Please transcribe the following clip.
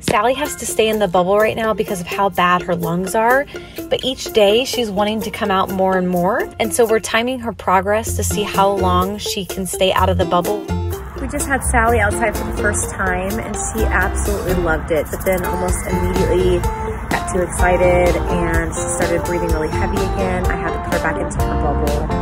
Sally has to stay in the bubble right now because of how bad her lungs are, but each day she's wanting to come out more and more. And so we're timing her progress to see how long she can stay out of the bubble. We just had Sally outside for the first time and she absolutely loved it, but then almost immediately got too excited and she started breathing really heavy again. I had to put her back into her bubble.